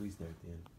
police there at the end.